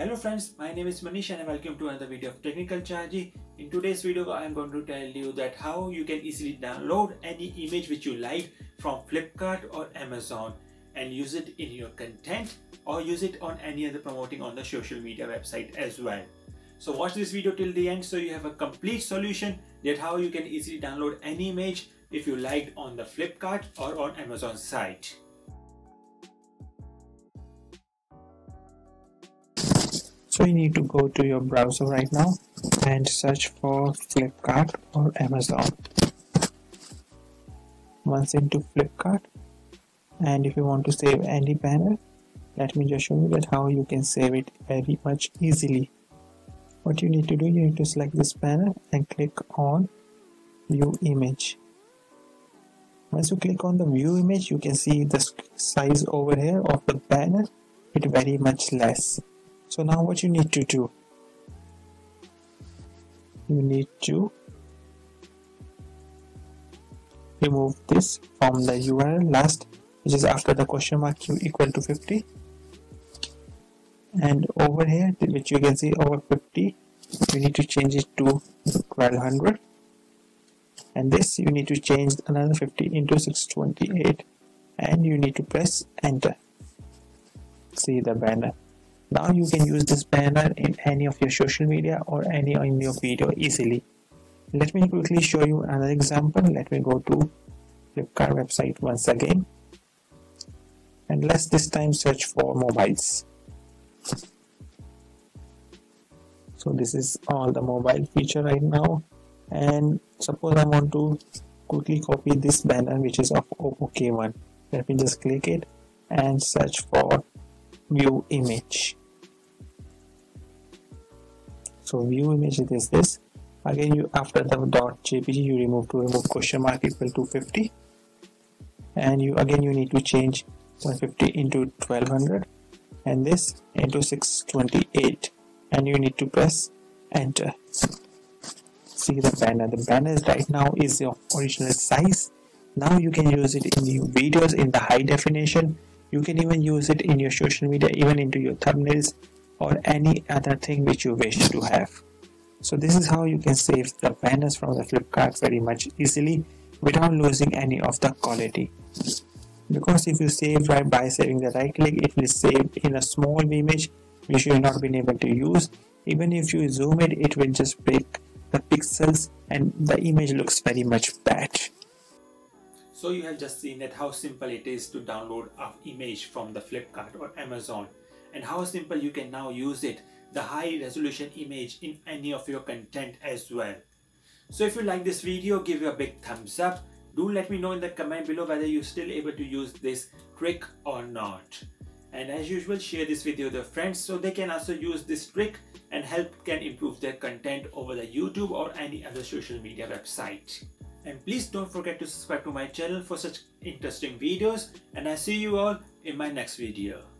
Hello friends, my name is Manish and welcome to another video of Technical Chaharji. In today's video, I am going to tell you that how you can easily download any image which you like from Flipkart or Amazon and use it in your content or use it on any other promoting on the social media website as well. So watch this video till the end so you have a complete solution that how you can easily download any image if you liked on the Flipkart or on Amazon site. So you need to go to your browser right now and search for Flipkart or Amazon. Once into Flipkart and if you want to save any banner, let me just show you that how you can save it very much easily. What you need to do, you need to select this banner and click on view image. Once you click on the view image, you can see the size over here of the banner it very much less so now what you need to do? You need to remove this from the URL last which is after the question mark equal to 50 and over here which you can see over 50 you need to change it to 1200 and this you need to change another 50 into 628 and you need to press enter. See the banner now you can use this banner in any of your social media or any in your video easily. Let me quickly show you another example. Let me go to Flipkart website once again. And let's this time search for mobiles. So this is all the mobile feature right now. And suppose I want to quickly copy this banner which is of Oppo K1. Let me just click it and search for view image so view image is this. Again you after the dot jpg you remove to remove question mark equal to 50 and you again you need to change 150 into 1200 and this into 628 and you need to press enter. See the banner. The banner is right now is your original size. Now you can use it in your videos in the high definition. You can even use it in your social media even into your thumbnails or any other thing which you wish to have. So this is how you can save the banners from the Flipkart very much easily without losing any of the quality. Because if you save right by saving the right click, it will save in a small image which you have not been able to use. Even if you zoom it, it will just break the pixels and the image looks very much bad. So you have just seen that how simple it is to download an image from the Flipkart or Amazon and how simple you can now use it the high resolution image in any of your content as well. So if you like this video give you a big thumbs up. Do let me know in the comment below whether you're still able to use this trick or not. And as usual share this video with your friends so they can also use this trick and help can improve their content over the YouTube or any other social media website. And please don't forget to subscribe to my channel for such interesting videos and I see you all in my next video.